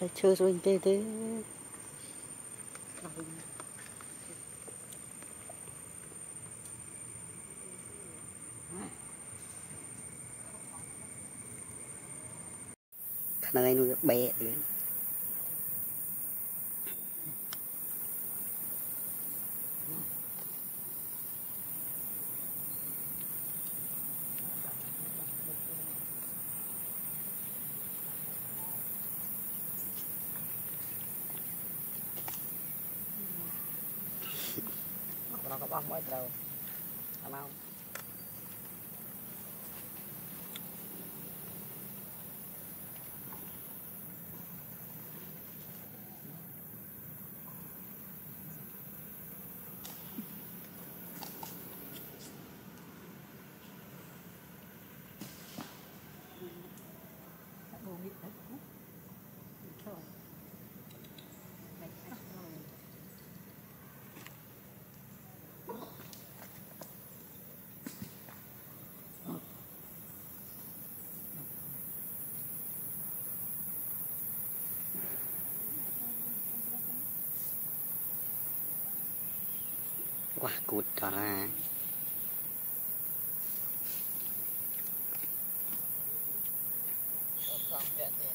cái chơi rồi tê tê. Này nó bé đấy ផ្លែឈើស្រួយទេទេថ្ងៃ ខ្វះគូតដុល្លារខ្ញុំចង់ពាក់ទេ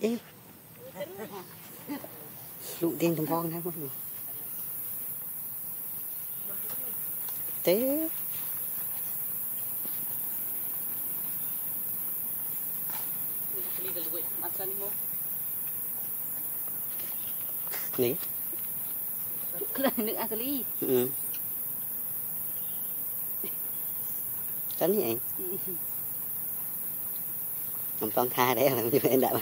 Ê Lụ tiền thằng con này không Thế Nè. Nước acrylic Ừ. Cánh gì Không con tha để làm cho em đã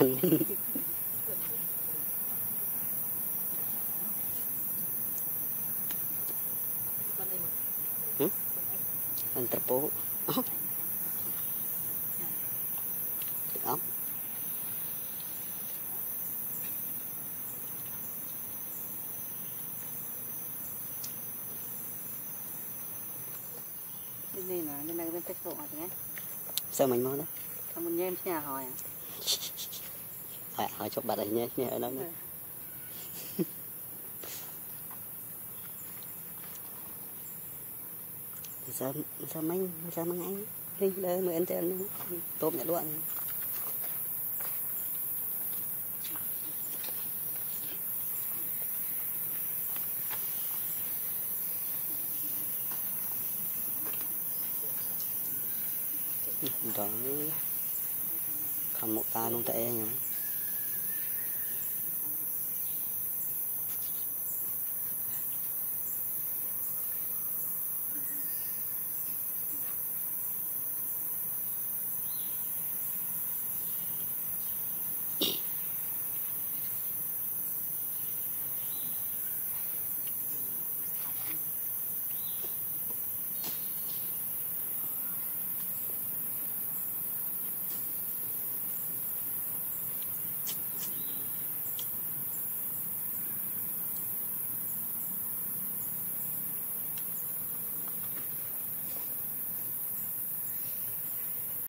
bánh tách sổ rồi nhé? Sao mình mua đó xong mình nhem nhà hỏi à? Hỏi, hỏi chụp bạn ấy nhé nhé. Đâu nữa sao sao mấy sao mấy anh? Đi lên mà anh chơi tôm nhặt luôn. Đó Kamu tanong ta ayan yun.